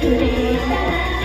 Lisa.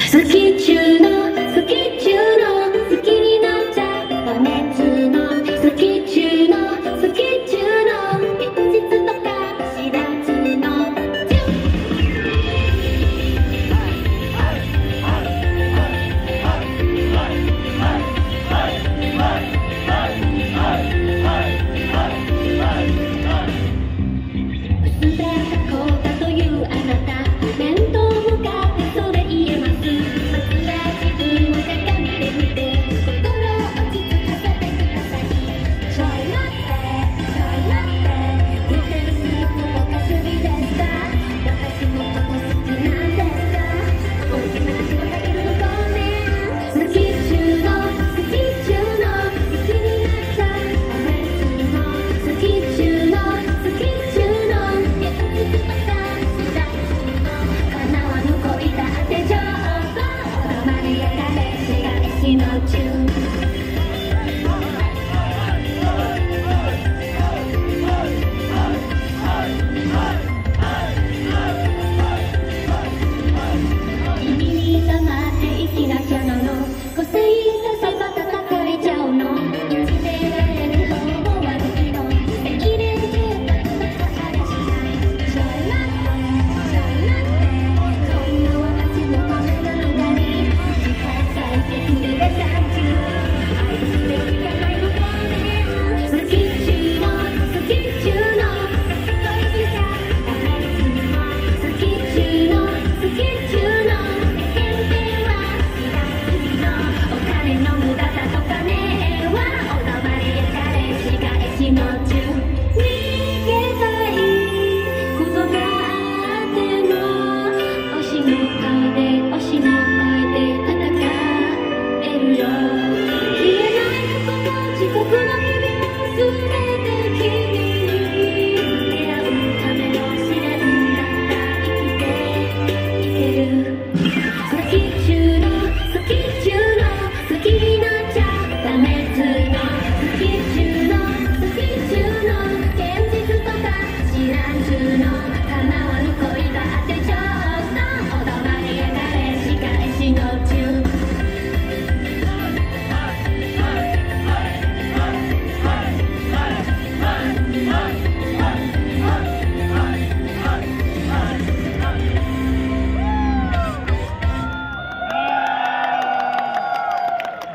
Ce qui I bet they got a hero. to